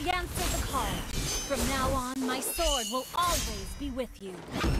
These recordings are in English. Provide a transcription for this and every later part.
I the call. From now on, my sword will always be with you.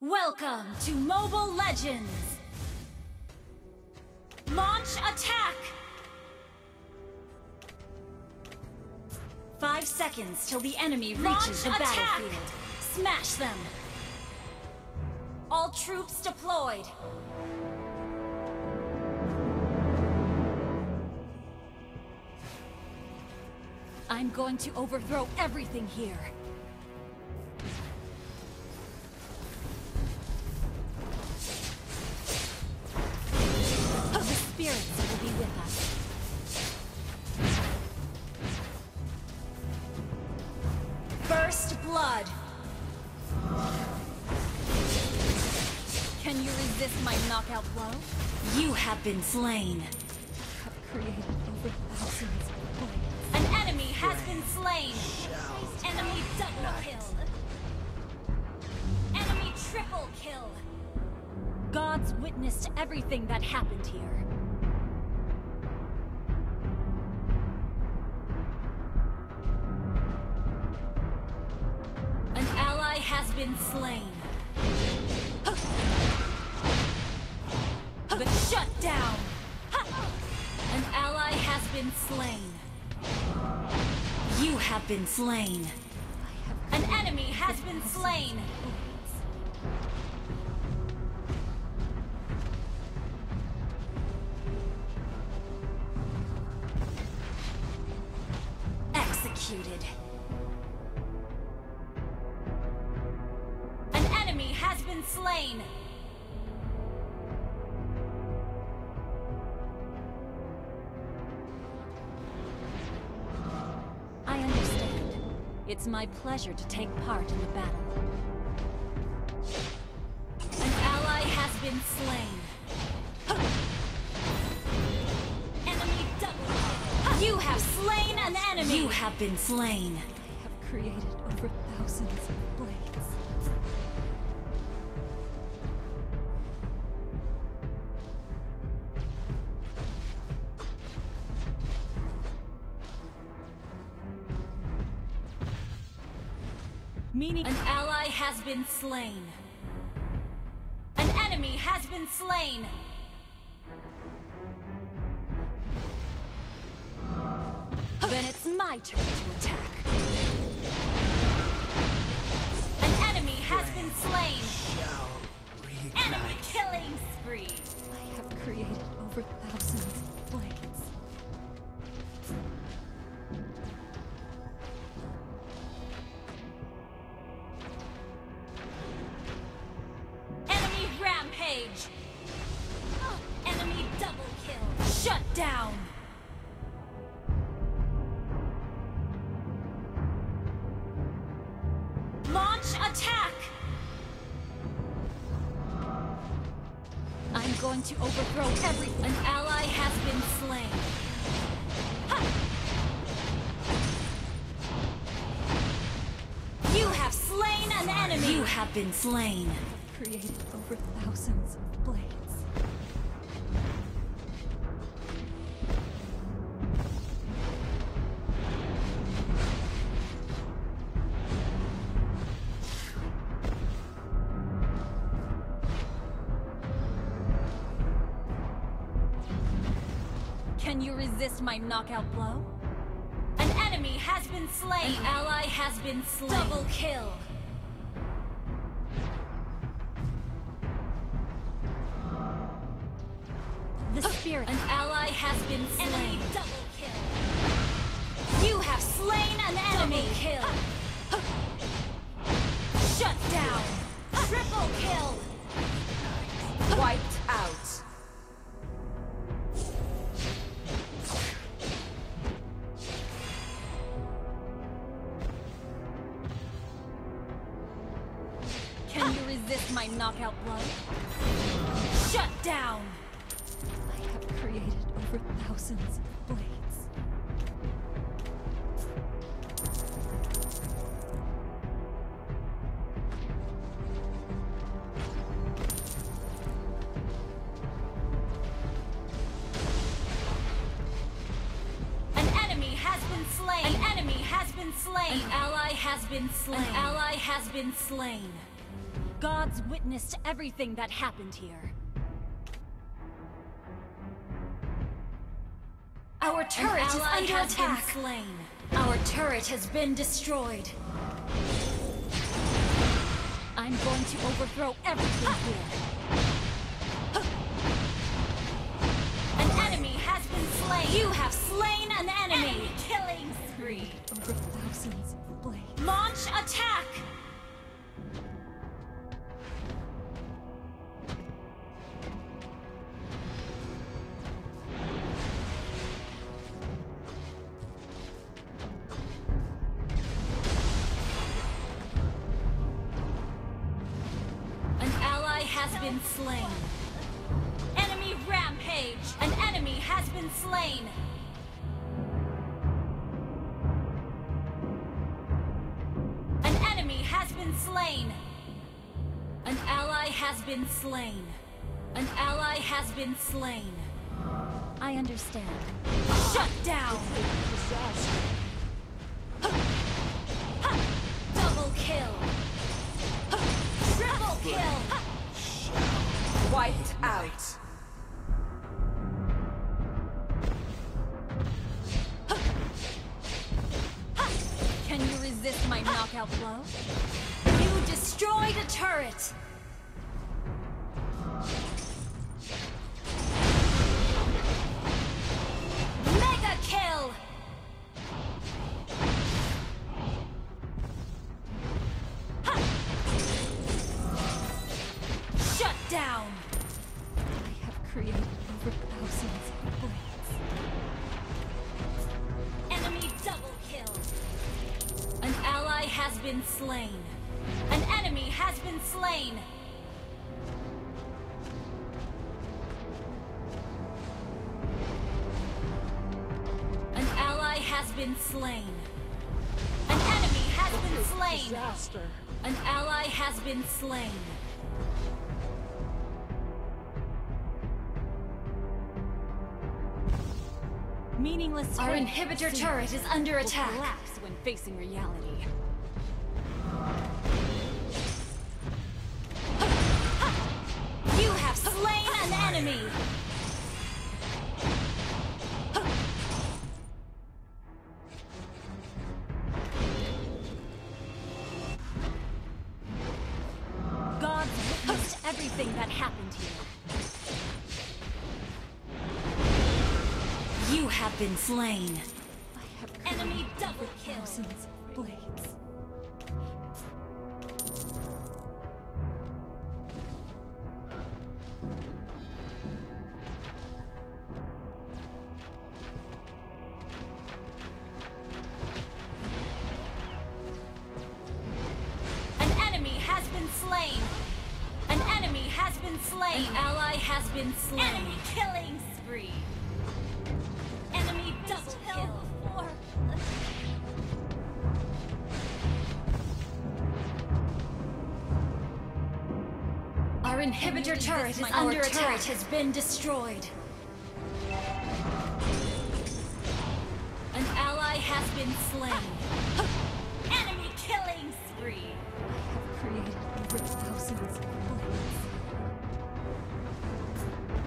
Welcome to Mobile Legends! Launch attack! Five seconds till the enemy Launch reaches the attack! battlefield. Smash them! All troops deployed! I'm going to overthrow everything here. Resist my knockout blow? You have been slain. have created over thousands of blades. An enemy has been slain. Enemy double kill. Enemy triple kill. Gods witnessed everything that happened here. An ally has been slain. Shut down! An ally has been slain. You have been slain. An enemy has been slain. Executed. An enemy has been slain. It's my pleasure to take part in the battle. An ally has been slain. Enemy double. You have slain an enemy. You have been slain. I have created over thousands of blades. Meaning an ally has been slain. An enemy has been slain. Then it's my turn to attack. An enemy has been slain. Going to overthrow every. An ally has been slain. Ha! You have slain an enemy. You have been slain. Created over thousands of blades. Can you resist my knockout blow? An enemy has been slain. An ally has been slain. Double kill. The spirit. An ally has been slain. Can you resist my knockout blow? Shut down! I have created over thousands of blades. An enemy has been slain! An enemy has been slain! An ally has been slain! An ally has been slain! Gods witnessed everything that happened here. Our turret is under attack! Slain. Our turret has been destroyed. I'm going to overthrow everything ah! here. An enemy has been slain! You have slain an enemy! enemy killing spree! Over thousands of blades. Launch attack! Been slain. Enemy rampage! An enemy has been slain! An enemy has been slain! An ally has been slain. An ally has been slain. I understand. Shut down! Turret! Mega kill! Ha! Shut down! I have created over thousands of blades. Enemy double kill! An ally has been slain. An has been slain! An ally has been slain. An enemy has been slain! Disaster. An ally has been slain. Meaningless Our inhibitor turret is under attack. collapse when facing reality. Have been slain. I have Enemy double over kill. thousands of blades. An enemy has been slain. An enemy has been slain. An ally has been slain. Enemy killing spree. Our inhibitor turret is under attack. turret has been destroyed. An ally has been slain. Enemy killing spree. I have created over thousands of blades.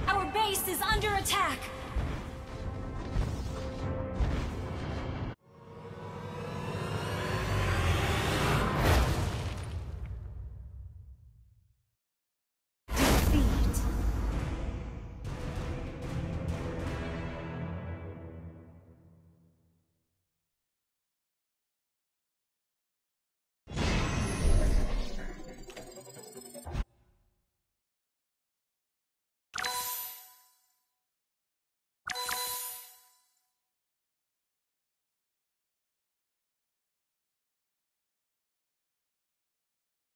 Our base is under attack!